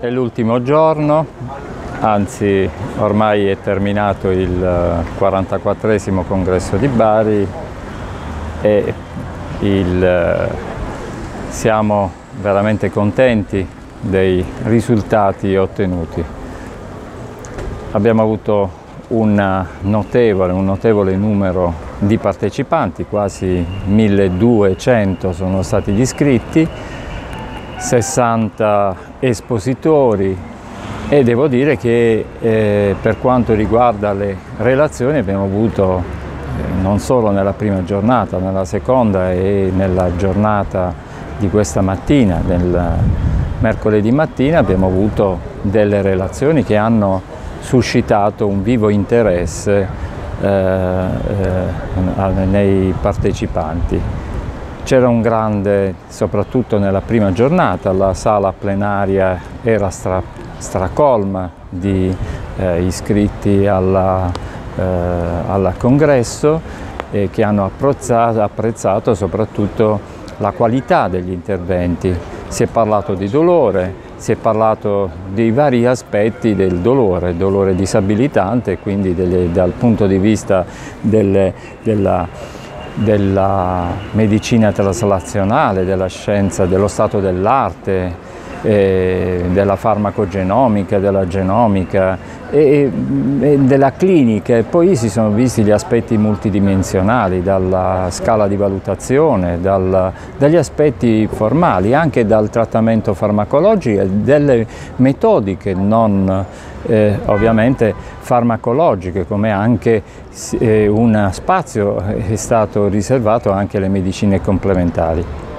È l'ultimo giorno, anzi ormai è terminato il 44 congresso di Bari e il, siamo veramente contenti dei risultati ottenuti. Abbiamo avuto un notevole, un notevole numero di partecipanti, quasi 1200 sono stati gli iscritti, 60 espositori e devo dire che eh, per quanto riguarda le relazioni abbiamo avuto eh, non solo nella prima giornata, nella seconda e nella giornata di questa mattina, del mercoledì mattina, abbiamo avuto delle relazioni che hanno suscitato un vivo interesse eh, eh, nei partecipanti. C'era un grande, soprattutto nella prima giornata, la sala plenaria era stra, stracolma di eh, iscritti alla, eh, al congresso e che hanno apprezzato, soprattutto la qualità degli interventi. Si è parlato di dolore, si è parlato dei vari aspetti del dolore, dolore disabilitante, quindi delle, dal punto di vista delle, della della medicina traslazionale, della scienza, dello stato dell'arte, eh, della farmacogenomica, della genomica e, e, della clinica e poi si sono visti gli aspetti multidimensionali, dalla scala di valutazione, dal, dagli aspetti formali, anche dal trattamento farmacologico e delle metodiche non eh, ovviamente farmacologiche, come anche eh, un spazio è stato riservato anche alle medicine complementari.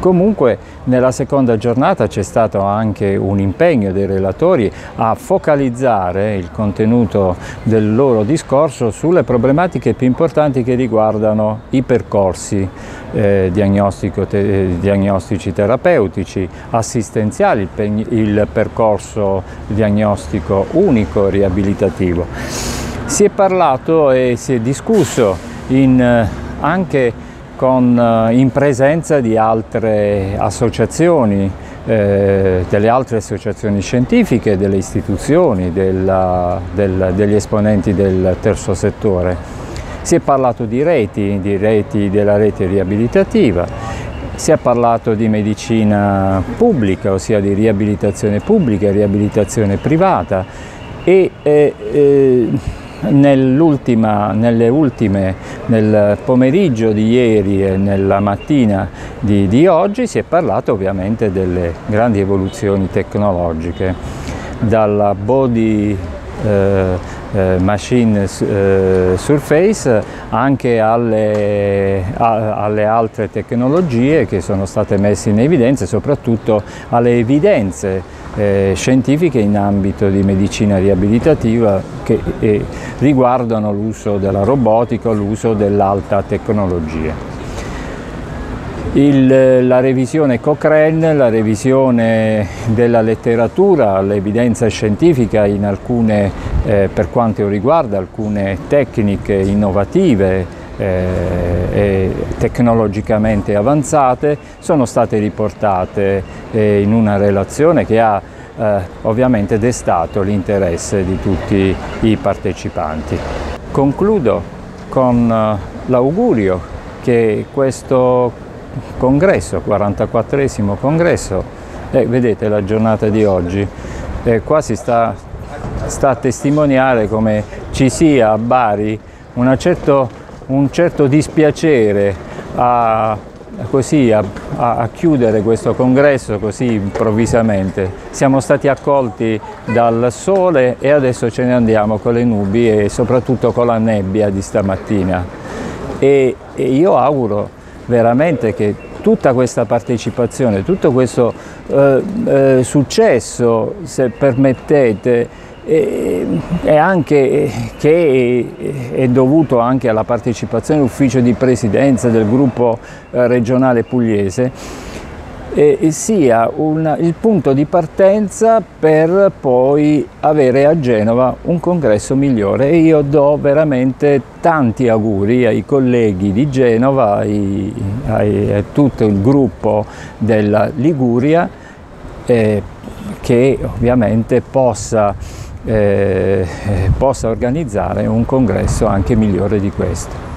Comunque nella seconda giornata c'è stato anche un impegno dei relatori a focalizzare il contenuto del loro discorso sulle problematiche più importanti che riguardano i percorsi eh, te diagnostici terapeutici, assistenziali, il, il percorso diagnostico unico riabilitativo. Si è parlato e si è discusso in, eh, anche con, eh, in presenza di altre associazioni, eh, delle altre associazioni scientifiche, delle istituzioni, della, del, degli esponenti del terzo settore. Si è parlato di reti, di reti della rete riabilitativa, si è parlato di medicina pubblica, ossia di riabilitazione pubblica e riabilitazione privata e eh, eh, nelle ultime, nel pomeriggio di ieri e nella mattina di, di oggi si è parlato ovviamente delle grandi evoluzioni tecnologiche, dalla body eh, eh, machine eh, surface anche alle, a, alle, altre tecnologie che sono state messe in evidenza soprattutto alle evidenze eh, scientifiche in ambito di medicina riabilitativa che eh, riguardano l'uso della robotica l'uso dell'alta tecnologia. Il, la revisione Cochrane, la revisione della letteratura, l'evidenza scientifica alcune, eh, per quanto riguarda alcune tecniche innovative eh, tecnologicamente avanzate sono state riportate eh, in una relazione che ha eh, ovviamente destato l'interesse di tutti i partecipanti. Concludo con eh, l'augurio che questo congresso, 44 congresso, e vedete la giornata di oggi, eh, qua si sta, sta, a testimoniare come ci sia a Bari certo, un certo dispiacere a, così, a, a, chiudere questo congresso così improvvisamente. Siamo stati accolti dal sole e adesso ce ne andiamo con le nubi e soprattutto con la nebbia di stamattina. E, e io auguro veramente che tutta questa partecipazione, tutto questo eh, eh, successo, se permettete, è anche che è dovuto anche alla partecipazione dell'ufficio di presidenza del gruppo eh, regionale pugliese. Sia un, il punto di partenza per poi avere a Genova un congresso migliore. E io do veramente tanti auguri ai colleghi di Genova, ai, ai, a tutto il gruppo della Liguria eh, che ovviamente possa, eh, possa organizzare un congresso anche migliore di questo.